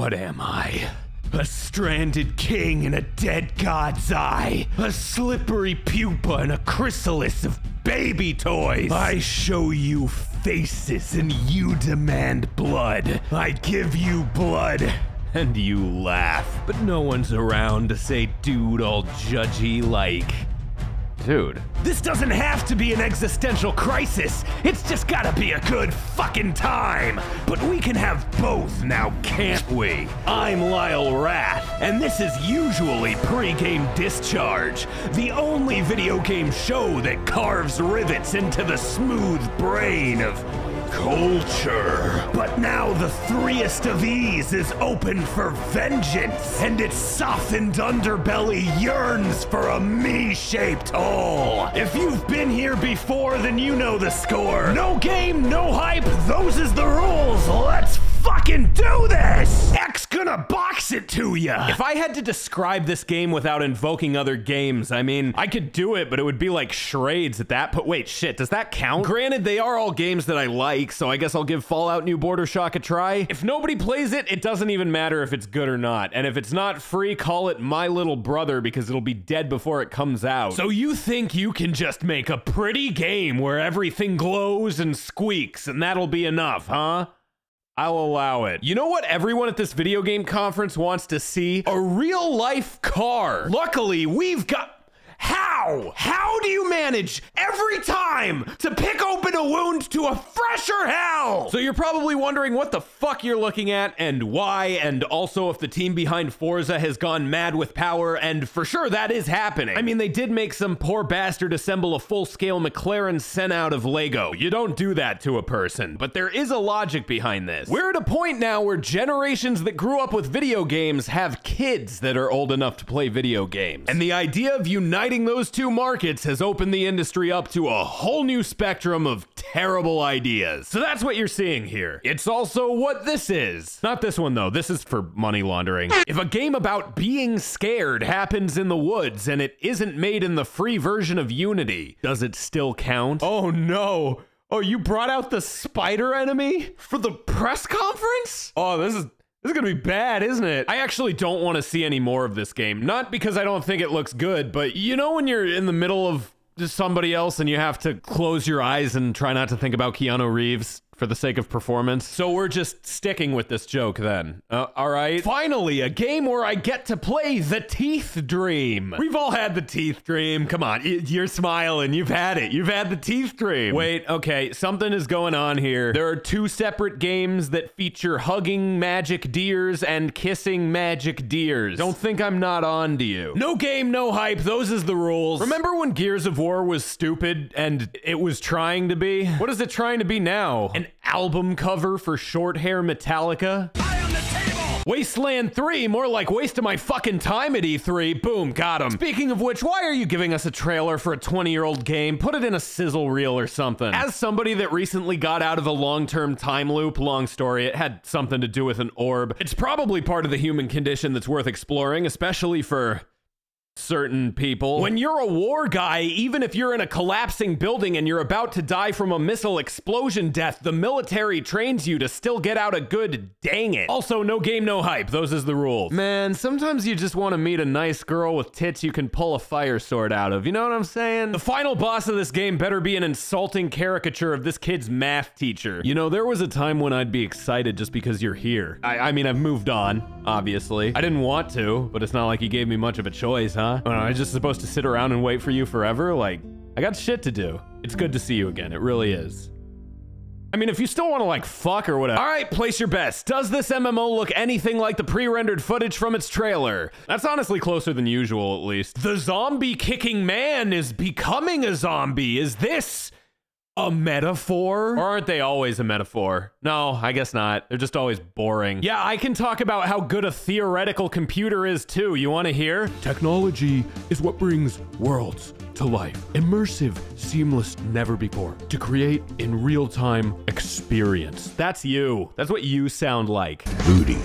What am I? A stranded king in a dead god's eye. A slippery pupa in a chrysalis of baby toys. I show you faces and you demand blood. I give you blood. And you laugh, but no one's around to say dude all judgy like. Dude. This doesn't have to be an existential crisis. It's just gotta be a good fucking time. But we can have both now, can't we? I'm Lyle Rath, and this is usually pre-game discharge, the only video game show that carves rivets into the smooth brain of culture. But now the threest of these is open for vengeance, and its softened underbelly yearns for a me-shaped hole. If you've been here before, then you know the score. No game, no hype, those is the rules. Let's fucking do this! X gonna box it to ya! If I had to describe this game without invoking other games, I mean, I could do it, but it would be like charades at that But Wait, shit, does that count? Granted, they are all games that I like, so I guess I'll give Fallout New Border Shock a try. If nobody plays it, it doesn't even matter if it's good or not. And if it's not free, call it My Little Brother because it'll be dead before it comes out. So you think you can just make a pretty game where everything glows and squeaks and that'll be enough, huh? I'll allow it. You know what everyone at this video game conference wants to see? A real life car. Luckily, we've got how? How do you manage every time to pick open a wound to a fresher hell? So you're probably wondering what the fuck you're looking at and why, and also if the team behind Forza has gone mad with power, and for sure that is happening. I mean, they did make some poor bastard assemble a full-scale McLaren Senna out of Lego. You don't do that to a person, but there is a logic behind this. We're at a point now where generations that grew up with video games have kids that are old enough to play video games. And the idea of uniting uniting those two markets has opened the industry up to a whole new spectrum of terrible ideas. So that's what you're seeing here. It's also what this is. Not this one though, this is for money laundering. If a game about being scared happens in the woods and it isn't made in the free version of Unity, does it still count? Oh no. Oh, you brought out the spider enemy for the press conference? Oh, this is this is gonna be bad, isn't it? I actually don't want to see any more of this game. Not because I don't think it looks good, but you know when you're in the middle of somebody else and you have to close your eyes and try not to think about Keanu Reeves? For the sake of performance. So we're just sticking with this joke then. Uh, all right. Finally, a game where I get to play the Teeth Dream. We've all had the Teeth Dream. Come on, you're smiling. You've had it. You've had the Teeth Dream. Wait, okay, something is going on here. There are two separate games that feature hugging magic deers and kissing magic deers. Don't think I'm not on to you. No game, no hype. Those is the rules. Remember when Gears of War was stupid and it was trying to be? What is it trying to be now? An album cover for short hair Metallica. Wasteland 3, more like wasting my fucking time at E3. Boom, got him. Speaking of which, why are you giving us a trailer for a 20 year old game? Put it in a sizzle reel or something. As somebody that recently got out of a long term time loop, long story, it had something to do with an orb. It's probably part of the human condition that's worth exploring, especially for certain people. When you're a war guy, even if you're in a collapsing building and you're about to die from a missile explosion death, the military trains you to still get out a good dang it. Also, no game, no hype. Those is the rules. Man, sometimes you just want to meet a nice girl with tits you can pull a fire sword out of. You know what I'm saying? The final boss of this game better be an insulting caricature of this kid's math teacher. You know, there was a time when I'd be excited just because you're here. I, I mean, I've moved on, obviously. I didn't want to, but it's not like you gave me much of a choice, huh? huh? I just supposed to sit around and wait for you forever? Like, I got shit to do. It's good to see you again. It really is. I mean, if you still want to like fuck or whatever. All right, place your bets. Does this MMO look anything like the pre-rendered footage from its trailer? That's honestly closer than usual, at least. The zombie kicking man is becoming a zombie. Is this a metaphor? Or aren't they always a metaphor? No, I guess not. They're just always boring. Yeah, I can talk about how good a theoretical computer is too. You want to hear? Technology is what brings worlds to life. Immersive, seamless, never before. To create in real time experience. That's you. That's what you sound like. Booty.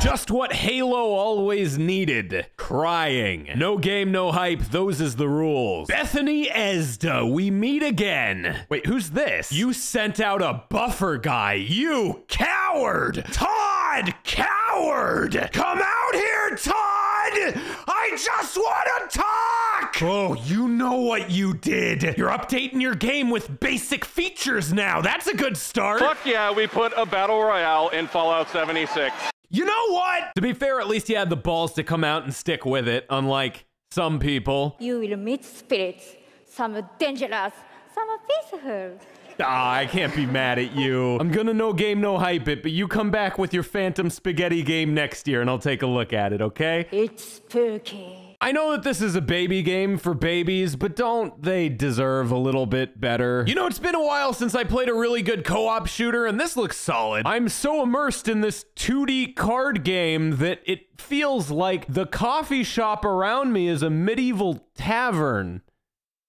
Just what Halo always needed. Crying. No game, no hype. Those is the rules. Bethesda, we meet again. Wait, who's this? You sent out a buffer guy. You coward. Todd! Coward! Come out here, Todd! I just want to talk! Oh, you know what you did. You're updating your game with basic features now. That's a good start. Fuck yeah, we put a battle royale in Fallout 76. You know what? To be fair, at least he had the balls to come out and stick with it, unlike some people. You will meet spirits. Some are dangerous, some are peaceful. Ah, I can't be mad at you. I'm gonna no game, no hype it, but you come back with your Phantom Spaghetti game next year and I'll take a look at it, okay? It's spooky. I know that this is a baby game for babies, but don't they deserve a little bit better? You know, it's been a while since I played a really good co-op shooter, and this looks solid. I'm so immersed in this 2D card game that it feels like the coffee shop around me is a medieval tavern.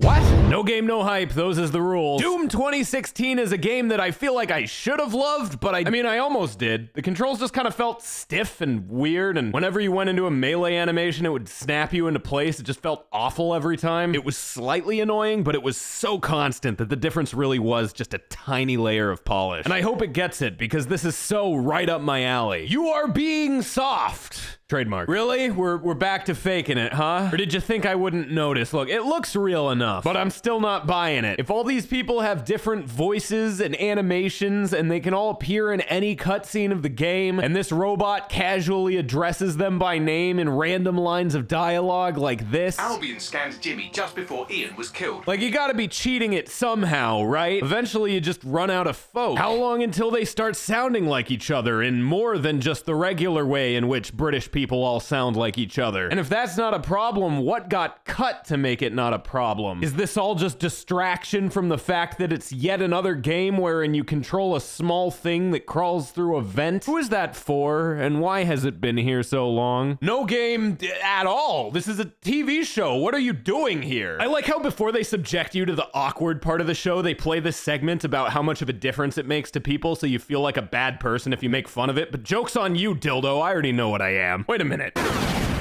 What? No game, no hype. Those is the rules. Doom 2016 is a game that I feel like I should have loved, but I, I mean, I almost did. The controls just kind of felt stiff and weird, and whenever you went into a melee animation, it would snap you into place. It just felt awful every time. It was slightly annoying, but it was so constant that the difference really was just a tiny layer of polish. And I hope it gets it, because this is so right up my alley. You are being soft. Trademark. Really? We're, we're back to faking it, huh? Or did you think I wouldn't notice? Look, it looks real enough, but I'm still not buying it. If all these people have different voices and animations and they can all appear in any cutscene of the game, and this robot casually addresses them by name in random lines of dialogue like this, Albion scanned Jimmy just before Ian was killed. like you gotta be cheating it somehow, right? Eventually you just run out of folk. How long until they start sounding like each other in more than just the regular way in which British people all sound like each other? And if that's not a problem, what got cut to make it not a problem? Is this all just distraction from the fact that it's yet another game wherein you control a small thing that crawls through a vent? Who is that for, and why has it been here so long? No game at all. This is a TV show. What are you doing here? I like how before they subject you to the awkward part of the show, they play this segment about how much of a difference it makes to people so you feel like a bad person if you make fun of it. But joke's on you, dildo. I already know what I am. Wait a minute.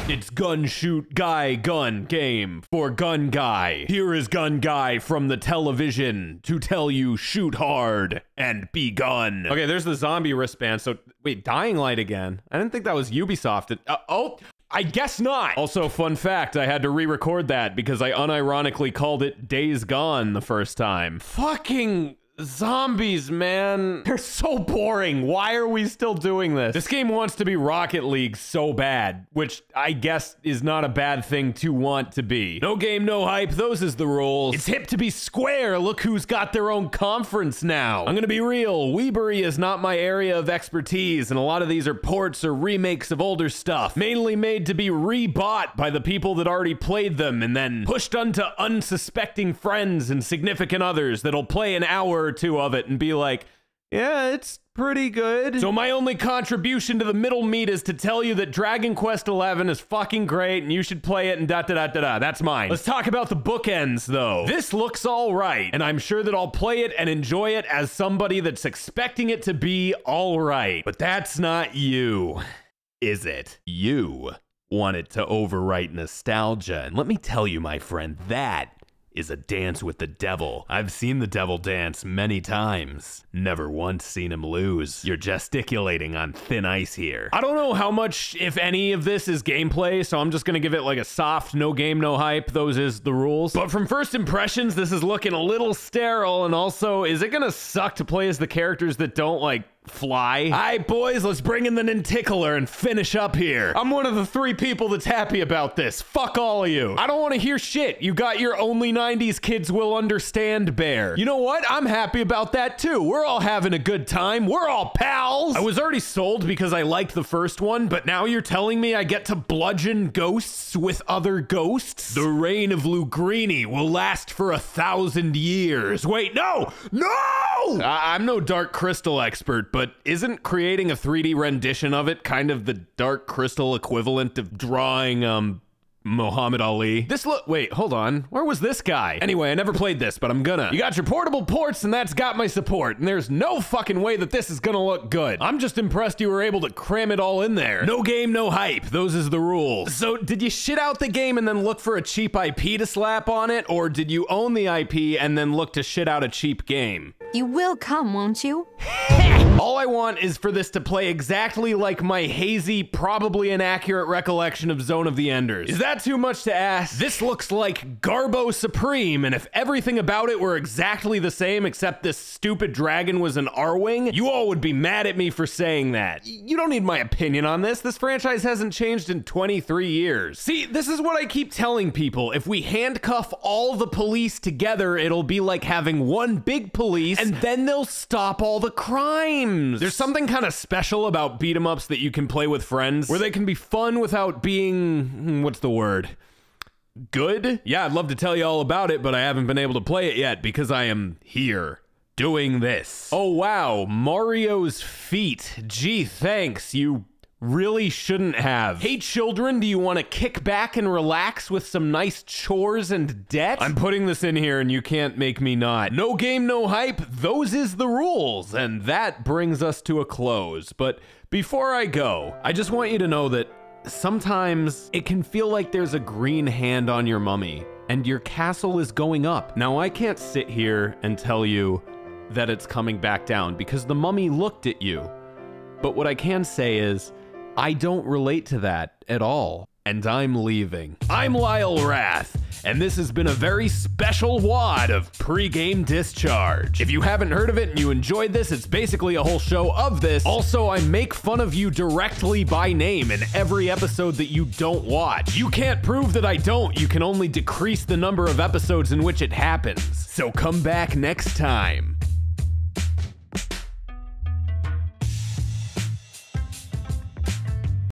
It's Gun Shoot Guy Gun Game for Gun Guy. Here is Gun Guy from the television to tell you shoot hard and be gun. Okay, there's the zombie wristband. So, wait, Dying Light again. I didn't think that was Ubisoft. It- uh, oh, I guess not. Also, fun fact I had to re record that because I unironically called it Days Gone the first time. Fucking. Zombies, man. They're so boring. Why are we still doing this? This game wants to be Rocket League so bad, which I guess is not a bad thing to want to be. No game, no hype. Those is the rules. It's hip to be square. Look who's got their own conference now. I'm gonna be real. Weebery is not my area of expertise, and a lot of these are ports or remakes of older stuff, mainly made to be rebought by the people that already played them and then pushed onto unsuspecting friends and significant others that'll play an hour or two of it and be like, yeah, it's pretty good. So my only contribution to the middle meat is to tell you that Dragon Quest XI is fucking great and you should play it and da da da da da. That's mine. Let's talk about the bookends though. This looks all right, and I'm sure that I'll play it and enjoy it as somebody that's expecting it to be all right. But that's not you, is it? You wanted to overwrite nostalgia, and let me tell you, my friend, that is a dance with the devil. I've seen the devil dance many times, never once seen him lose. You're gesticulating on thin ice here. I don't know how much, if any, of this is gameplay, so I'm just gonna give it like a soft, no game, no hype. Those is the rules. But from first impressions, this is looking a little sterile, and also, is it gonna suck to play as the characters that don't like fly. All right, boys, let's bring in the Nintickler and finish up here. I'm one of the three people that's happy about this. Fuck all of you. I don't want to hear shit. You got your only 90s kids will understand bear. You know what? I'm happy about that too. We're all having a good time. We're all pals. I was already sold because I liked the first one, but now you're telling me I get to bludgeon ghosts with other ghosts? The reign of Lugrini will last for a thousand years. Wait, no! No! I- I'm no Dark Crystal expert, but isn't creating a 3D rendition of it kind of the Dark Crystal equivalent of drawing, um, Muhammad Ali. This look, wait, hold on. Where was this guy? Anyway, I never played this, but I'm gonna. You got your portable ports, and that's got my support. And there's no fucking way that this is gonna look good. I'm just impressed you were able to cram it all in there. No game, no hype. Those is the rules. So, did you shit out the game and then look for a cheap IP to slap on it, or did you own the IP and then look to shit out a cheap game? You will come, won't you? All I want is for this to play exactly like my hazy, probably inaccurate recollection of Zone of the Enders. Is that too much to ask? This looks like Garbo Supreme, and if everything about it were exactly the same except this stupid dragon was an Arwing, you all would be mad at me for saying that. You don't need my opinion on this. This franchise hasn't changed in 23 years. See, this is what I keep telling people. If we handcuff all the police together, it'll be like having one big police, and then they'll stop all the crimes. There's something kind of special about beat 'em ups that you can play with friends, where they can be fun without being hmm, what's the word? Good? Yeah, I'd love to tell you all about it, but I haven't been able to play it yet because I am here doing this. Oh wow, Mario's feet. Gee, thanks. You really shouldn't have. Hey children, do you want to kick back and relax with some nice chores and debt? I'm putting this in here and you can't make me not. No game, no hype. Those is the rules. And that brings us to a close. But before I go, I just want you to know that sometimes it can feel like there's a green hand on your mummy and your castle is going up. Now I can't sit here and tell you that it's coming back down because the mummy looked at you. But what I can say is, I don't relate to that at all. And I'm leaving. I'm Lyle Rath, and this has been a very special wad of pregame discharge. If you haven't heard of it and you enjoyed this, it's basically a whole show of this. Also, I make fun of you directly by name in every episode that you don't watch. You can't prove that I don't, you can only decrease the number of episodes in which it happens. So come back next time.